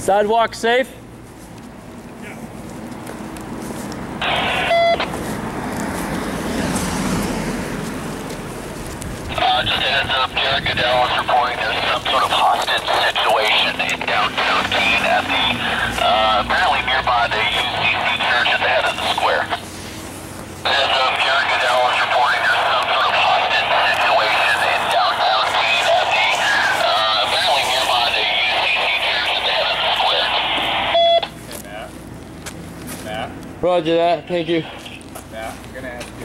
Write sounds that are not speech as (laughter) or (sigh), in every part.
Sidewalk safe? Uh, just a heads up, Jared Goodell is reporting there's some sort of hostage situation in downtown Keene at the, uh, apparently Roger that, thank you. Matt. I'm gonna ask you.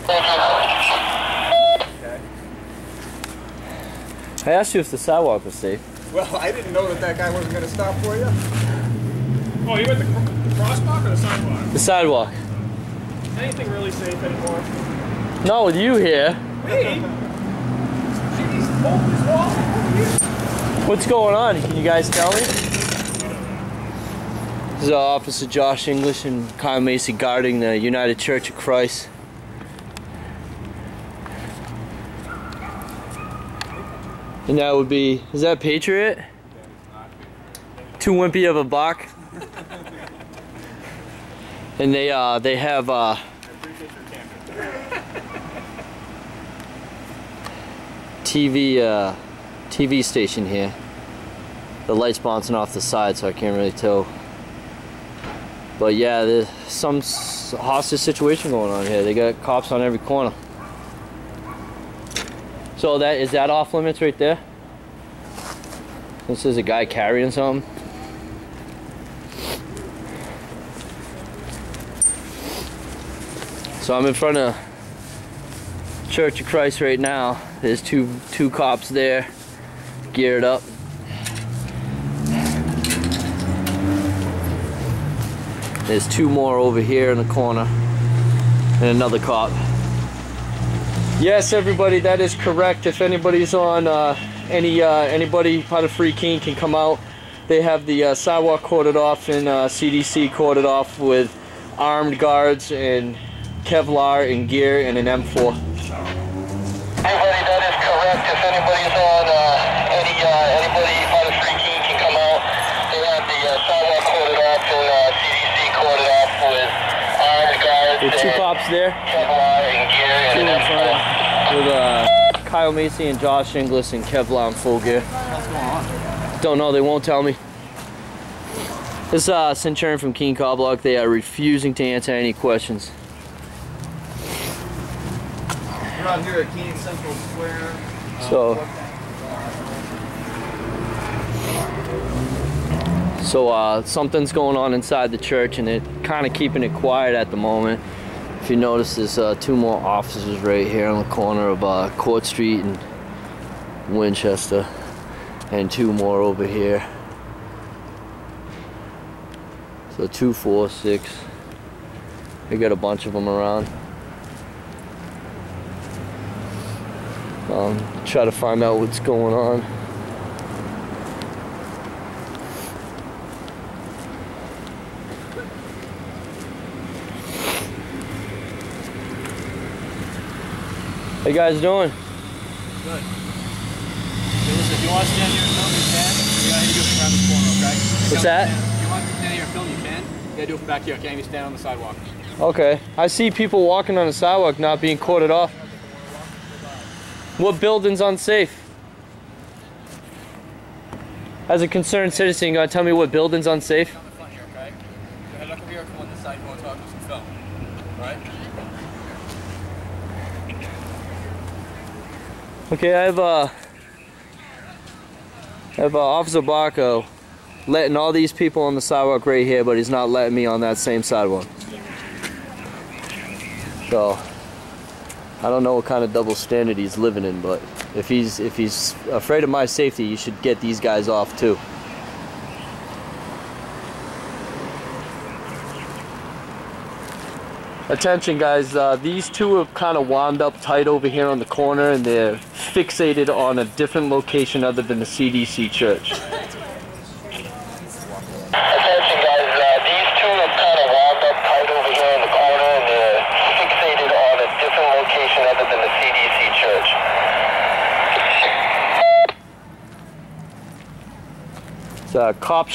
Okay. I asked you if the sidewalk was safe. Well, I didn't know that that guy wasn't gonna stop for you. Oh, you went the, cr- the crosswalk or the sidewalk? The sidewalk. Anything really safe anymore? Not with you here. Me? See these old these walls over here? What's going on? Can you guys tell me? This is uh, Officer Josh English and Kyle Macy guarding the United Church of Christ. And that would be, is that Patriot? Too wimpy of a buck. (laughs) and they uh they have uh TV uh TV station here. The light's bouncing off the side, so I can't really tell. But yeah, there's some hostage situation going on here. They got cops on every corner. So that is that off limits right there? This is a guy carrying something. So I'm in front of Church of Christ right now. There's two two cops there, geared up. There's two more over here in the corner, and another cop. Yes, everybody, that is correct. If anybody's on uh, any uh, anybody part of Free Keene can come out. They have the uh, sidewalk corded off and uh, CDC corded off with armed guards and Kevlar and gear and an M4. Everybody, that is correct. If anybody's on, uh, any, uh, anybody part of Free Keene can come out. They have the uh, sidewalk corded off and uh, CDC corded off with armed guards There's two pops there, Kevlar and gear and two in front with uh, Kyle Macy and Josh Inglis and Kevlar and full gear. What's going on? Don't know, they won't tell me. This uh, Centurion from Keene Copblock, they are refusing to answer any questions. We're out here at Keene Central Square. So- So uh, something's going on inside the church, and they're kind of keeping it quiet at the moment. If you notice, there's uh, two more offices right here on the corner of uh, Court Street and Winchester, and two more over here. So two, four, six. We got a bunch of them around. Um, try to find out what's going on. How you guys doing? Good. Hey, listen, if you want to stand here and film, you can. You gotta do it from around the corner, okay? What's that? If you want to stand here and film, you can. You gotta do it from back here, okay? You stand on the sidewalk. Okay. I see people walking on the sidewalk not being corded off. What building's unsafe? As a concerned citizen, you gotta tell me what building's unsafe? On the front here, okay? Go ahead, look over here if you want this side, you want to talk to some film. Alright? Okay, I have uh I have uh, Officer Barco letting all these people on the sidewalk right here, but he's not letting me on that same sidewalk. So I don't know what kind of double standard he's living in, but if he's if he's afraid of my safety, you should get these guys off too. Attention guys, uh, these two have kind of wound up tight over here on the corner and they're fixated on a different location other than the CDC church. Attention guys, uh, these two are kind of wound up tight over here in the corner and they're fixated on a different location other than the CDC church.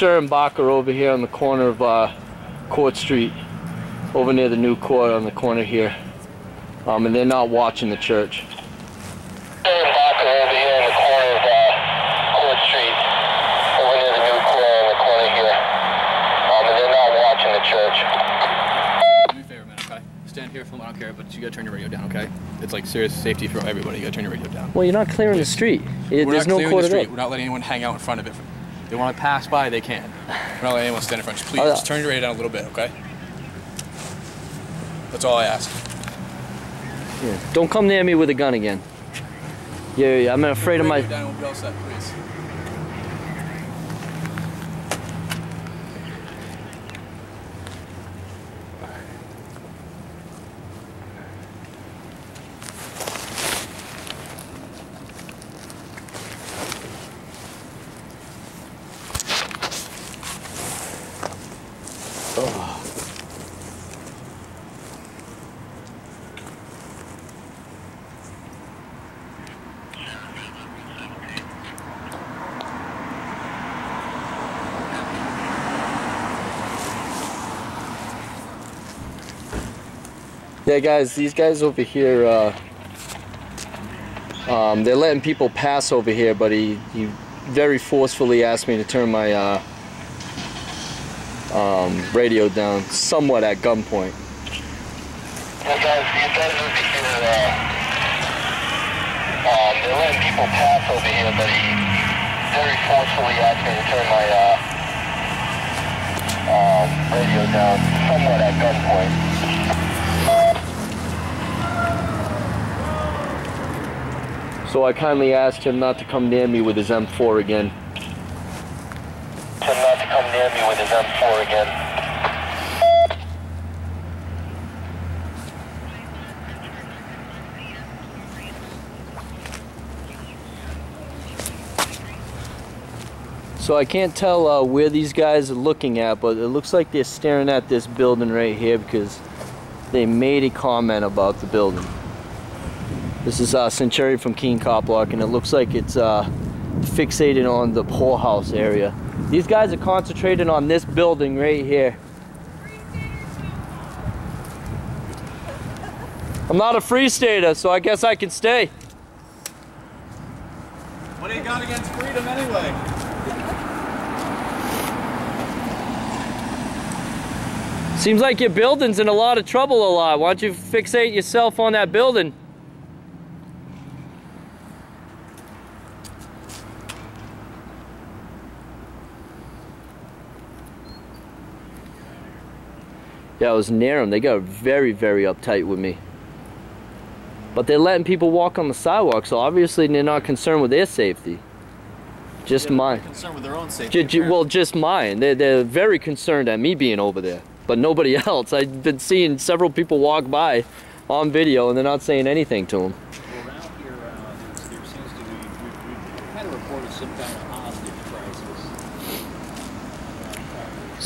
Aaron Barker over here on the corner of uh, Court Street, over near the new court on the corner here. Um, and they're not watching the church. Aaron Barker over here in the corner of uh, Court Street, over near the new court in the corner here. Um, and they're not watching the church. A favor. Stand here, film, I don't care, but you gotta turn your radio down, okay? It's like serious safety for everybody. You gotta turn your radio down. Well, you're not clearing the street. It- We're there's not no clearing court the street. all. We're not letting anyone hang out in front of it. If They want to pass by, they can. We're not letting anyone stand in front. Just (laughs) please, just turn your radio down a little bit, okay? That's all I ask. Yeah. Don't come near me with a gun again. Yeah, yeah, I'm afraid of my. Down, we'll set, please. Yeah, guys, these guys over here, uh, um, they're letting people pass over here, but he, he very forcefully asked me to turn my uh, um, radio down somewhat at gunpoint. Yeah, guys, these guys over here, uh, um, they're letting people pass over here, but he very forcefully asked me to turn my, uh, um, radio down somewhat at gunpoint. So I kindly asked him not to come near me with his M4 again. Him not to come near me with his M4 again. So I can't tell uh, where these guys are looking at, but it looks like they're staring at this building right here because they made a comment about the building. This is uh, Centurion from Keene Copblock, and it looks like it's uh, fixated on the poorhouse area. These guys are concentrating on this building right here. I'm not a free stater, so I guess I can stay. What do you got against freedom anyway? Seems like your building's in a lot of trouble a lot. Why don't you fixate yourself on that building? Yeah, I was near them. They got very, very uptight with me. But they're letting people walk on the sidewalk, so obviously they're not concerned with their safety. Just mine. Concerned with their own safety. Ju- well, just mine. They're, they're very concerned at me being over there, but nobody (laughs) else. I've been seeing several people walk by on video, and they're not saying anything to them. Well, around here, uh, there's, there seems to be, we, we had a report of some kind of hostage crisis.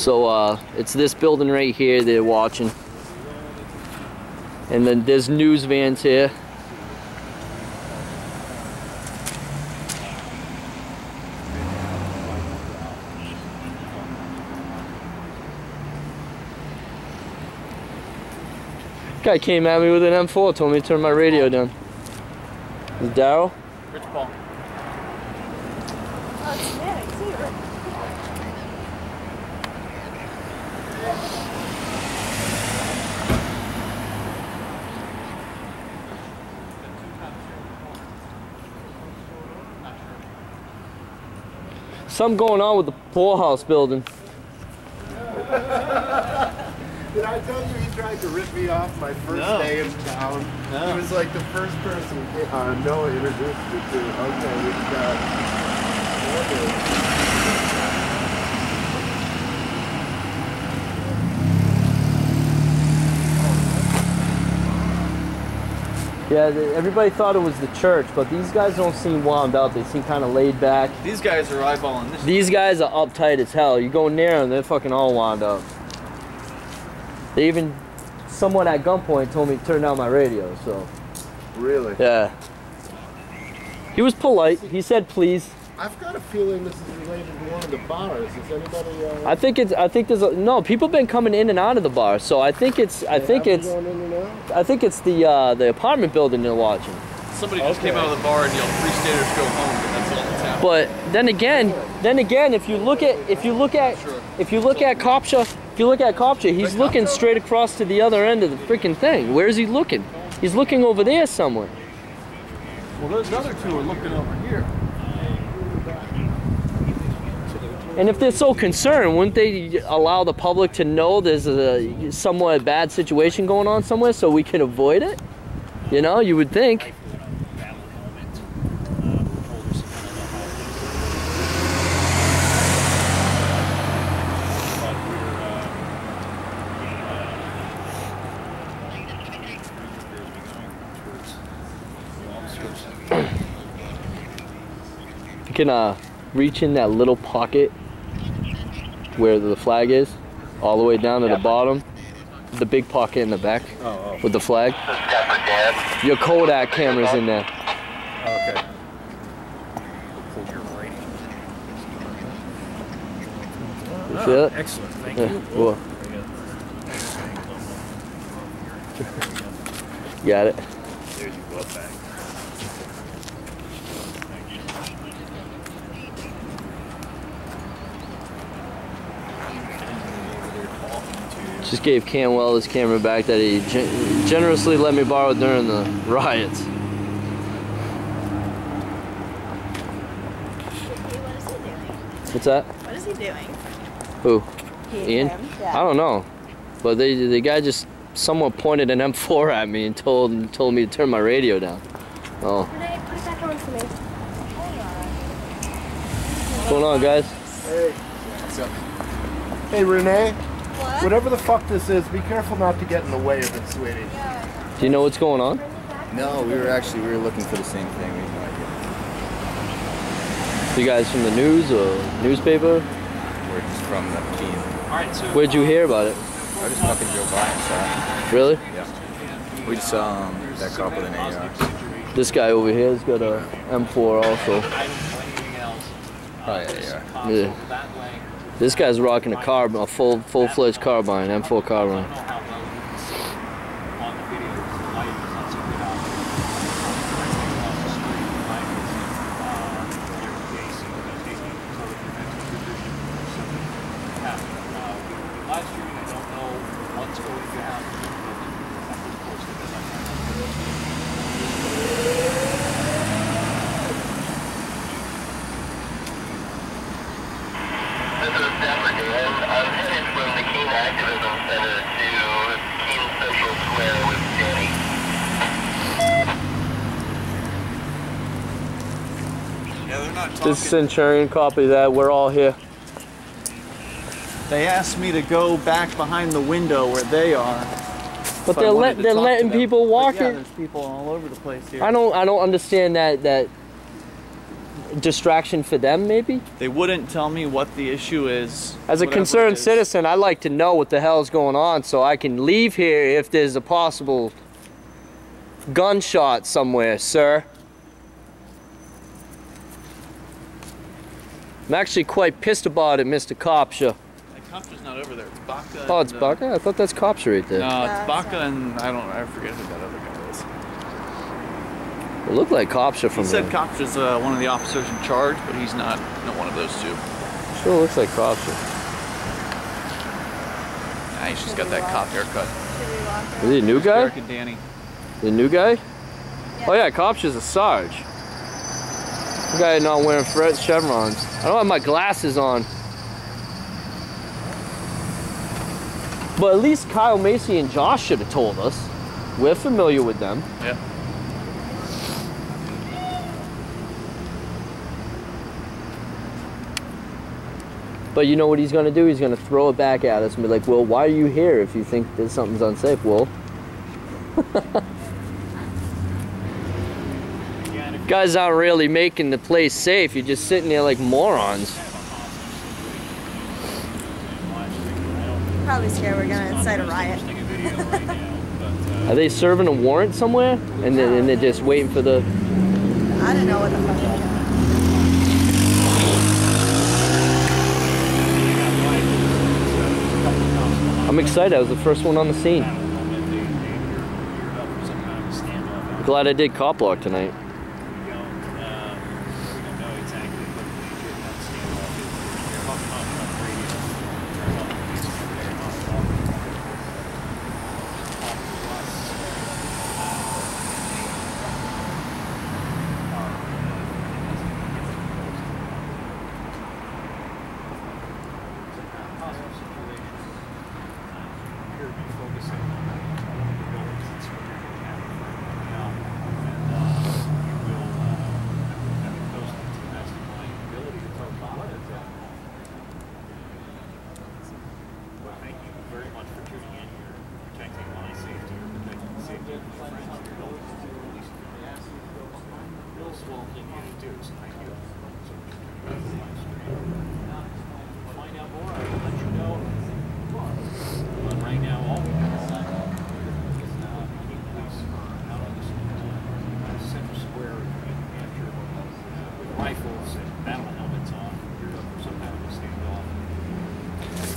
So uh, it's this building right here they're watching, and then there's news vans here. Guy came at me with an M4, told me to turn my radio down. Is Daryl? Rich Paul. Something going on with the poorhouse building. Did I tell you he tried to rip me off my first No. day in town? No. He was like the first person uh, Noah introduced me to. Okay, we've got. Yeah, everybody thought it was the church, but these guys don't seem wound up. They seem kind of laid back. These guys are eyeballing this. These guys are uptight as hell. You go near them, they're fucking all wound up. They even, someone at gunpoint told me to turn down my radio, so. Really? Yeah. He was polite. He said please. I've got a feeling this is related to one of the bars. Is anybody? Uh, I think it's. I think there's a, no people been coming in and out of the bar, so I think it's. I think it's. them Going in and out? I think it's the uh, the apartment building they're watching. Somebody just Okay. came out of the bar and yelled, "Free staters go home." But that's all that's happening. But then again, then again, if you look at if you look at Sure. if you look at Kopcha, if you look at Kopcha, he's looking straight across to the other end of the freaking thing. Where is he looking? He's looking over there somewhere. Well, those other two are looking over here. And if they're so concerned, wouldn't they allow the public to know there's a somewhat bad situation going on somewhere so we can avoid it? You know, you would think. You can uh, reach in that little pocket where the flag is, all the way down to the bottom. The big pocket in the back oh, oh. with the flag. This is Dapper Dan. Your Kodak camera's in there. Okay. You see it? Oh, excellent. Thank Yeah, you. cool. Got it. There's your glove bag. Just gave Canwell his camera back that he gen- generously let me borrow during the riots. What is he? What's that? What is he doing? Who? He, Ian? him? I don't know. But they, the guy just somewhat pointed an M4 at me and told told me to turn my radio down. Oh, Renee, put it back on for me. what's going on, guys? Hey. What's up? Hey, Renee. What? Whatever the fuck this is, be careful not to get in the way of it, sweetie. Do you know what's going on? No, we were actually we were looking for the same thing. We had no idea. You guys from the news or newspaper? We're just from the team. Where'd you hear about it? I just fucking drove by and saw Really? Yeah. We just saw um, that cop with an AR. This guy over here has got a M4 also. Oh yeah, yeah. Yeah. This guy's rocking a carb, a full full fledged carbine, M4 carbine. This is Dapper Dan. I'm headed from the Keene Activism Center to Keene Central Square with Danny. Yeah, they're not This Centurion copy that. We're all here. They asked me to go back behind the window where they are. But they're let, they're letting people But walk yeah, in. there's people all over the place here. I don't I don't understand that that distraction for them maybe. They wouldn't tell me what the issue is. As a concerned citizen, I like to know what the hell's going on so I can leave here if there's a possible gunshot somewhere, sir. I'm actually quite pissed about it, Mr. Kopsha. The cop not over there. It's Baca. Oh, it's and, uh, Baca? I thought that's Kopsha right there. No, Yeah, it's Baca and I don't. I forget who that other guy is. It looked like Kopsha from He said there. Kop's uh, one of the officers in charge, but he's not. Not one of those two. Sure looks like Kopsha. Nah, he's just got that cop haircut. Should we walk Is he a new guy? Eric and Danny. The new guy? Oh yeah, Kopsha's a Sarge. The guy not wearing Fred chevrons. I don't have my glasses on. But at least Kyle Macy and Josh should have told us. We're familiar with them. Yeah. But you know what he's gonna do? He's gonna throw it back at us and be like, well, why are you here if you think that something's unsafe? Well, (laughs) guys aren't really making the place safe. You're just sitting there like morons. Probably scared we're gonna incite a riot. (laughs) Are they serving a warrant somewhere? And then and they're just waiting for the. I don't know what the fuck. I'm excited. I was the first one on the scene. Glad I did cop block tonight.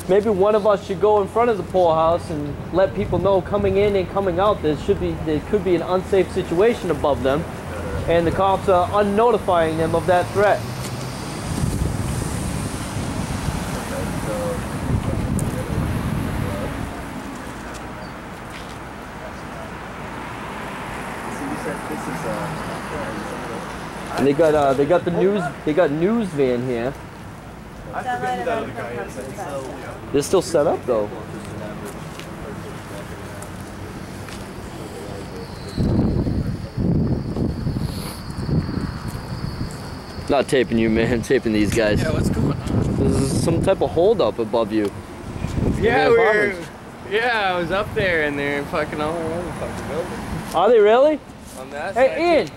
Maybe one of us should go in front of the poorhouse and let people know coming in and coming out there should be there could be an unsafe situation above them, and the cops are unnotifying them of that threat. And they got uh, they got the news they got news van here. They're still set up though. Not taping you, man. (laughs) taping these guys. Yeah, what's going on? There's some type of holdup above you. Yeah, we were. Yeah, I was up there and they're fucking all over the fucking building. Are they really? On that side. Hey, Ian.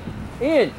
Ian.